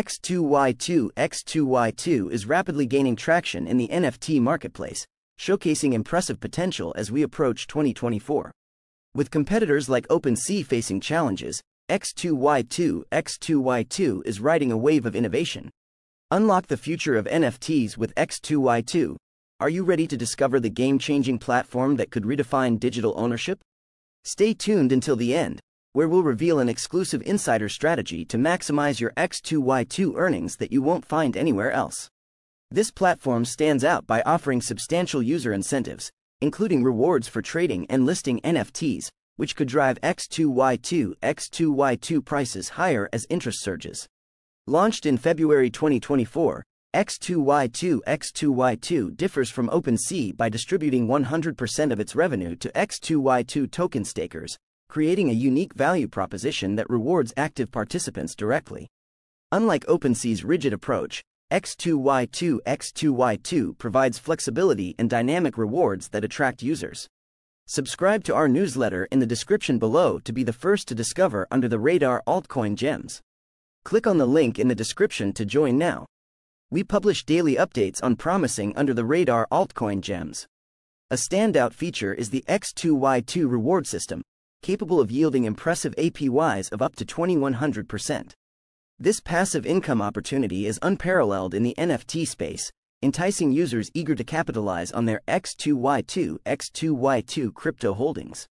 X2Y2 X2Y2 is rapidly gaining traction in the NFT marketplace, showcasing impressive potential as we approach 2024. With competitors like OpenSea facing challenges, X2Y2 X2Y2 is riding a wave of innovation. Unlock the future of NFTs with X2Y2. Are you ready to discover the game-changing platform that could redefine digital ownership? Stay tuned until the end, where we'll reveal an exclusive insider strategy to maximize your X2Y2 earnings that you won't find anywhere else. This platform stands out by offering substantial user incentives, including rewards for trading and listing NFTs, which could drive X2Y2 X2Y2 prices higher as interest surges. Launched in February 2024, X2Y2 X2Y2 differs from OpenSea by distributing 100% of its revenue to X2Y2 token stakers, creating a unique value proposition that rewards active participants directly. Unlike OpenSea's rigid approach, X2Y2 X2Y2 provides flexibility and dynamic rewards that attract users. Subscribe to our newsletter in the description below to be the first to discover under the radar altcoin gems. Click on the link in the description to join now. We publish daily updates on promising under the radar altcoin gems. A standout feature is the X2Y2 reward system, capable of yielding impressive APYs of up to 2100%. This passive income opportunity is unparalleled in the NFT space, enticing users eager to capitalize on their X2Y2 X2Y2 crypto holdings.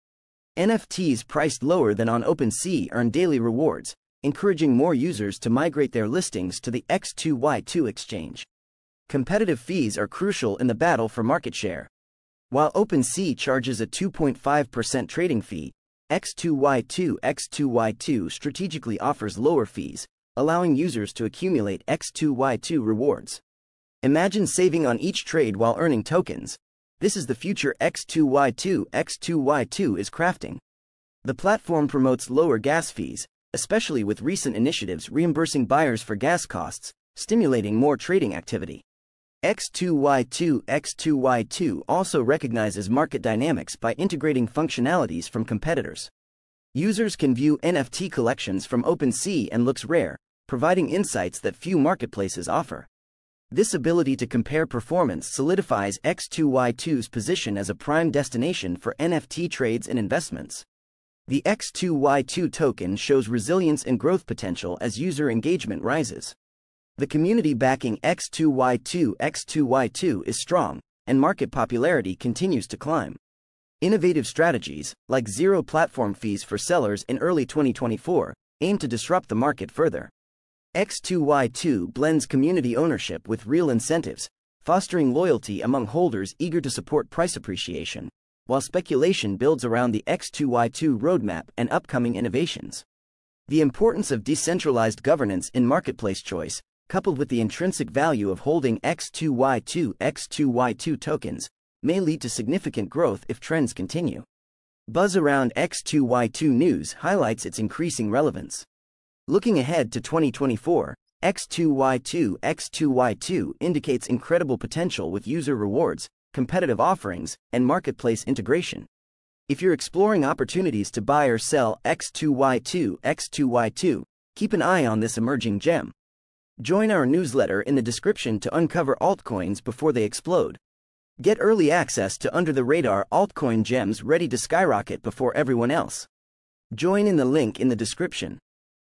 NFTs priced lower than on OpenSea earn daily rewards, encouraging more users to migrate their listings to the X2Y2 exchange. Competitive fees are crucial in the battle for market share. While OpenSea charges a 2.5% trading fee, X2Y2 X2Y2 strategically offers lower fees, allowing users to accumulate X2Y2 rewards. Imagine saving on each trade while earning tokens. This is the future X2Y2 X2Y2 is crafting. The platform promotes lower gas fees, especially with recent initiatives reimbursing buyers for gas costs, stimulating more trading activity. X2Y2 X2Y2 also recognizes market dynamics by integrating functionalities from competitors. Users can view NFT collections from OpenSea and LooksRare, providing insights that few marketplaces offer. This ability to compare performance solidifies X2Y2's position as a prime destination for NFT trades and investments. The X2Y2 token shows resilience and growth potential as user engagement rises. The community backing X2Y2 X2Y2 is strong, and market popularity continues to climb. Innovative strategies, like zero platform fees for sellers in early 2024, aim to disrupt the market further. X2Y2 blends community ownership with real incentives, fostering loyalty among holders eager to support price appreciation, while speculation builds around the X2Y2 roadmap and upcoming innovations. The importance of decentralized governance in marketplace choice coupled with the intrinsic value of holding X2Y2 X2Y2 tokens, may lead to significant growth if trends continue. Buzz around X2Y2 news highlights its increasing relevance. Looking ahead to 2024, X2Y2 X2Y2 indicates incredible potential with user rewards, competitive offerings, and marketplace integration. If you're exploring opportunities to buy or sell X2Y2 X2Y2, keep an eye on this emerging gem. Join our newsletter in the description to uncover altcoins before they explode. Get early access to under the radar altcoin gems ready to skyrocket before everyone else. Join in the link in the description.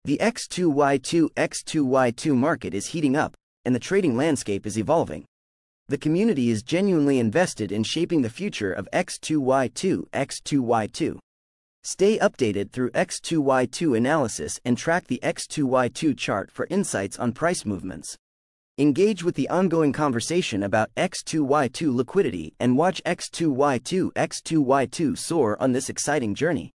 The X2Y2 X2Y2 market is heating up, and the trading landscape is evolving. The community is genuinely invested in shaping the future of X2Y2 X2Y2. Stay updated through X2Y2 analysis and track the X2Y2 chart for insights on price movements. Engage with the ongoing conversation about X2Y2 liquidity and watch X2Y2 X2Y2 soar on this exciting journey.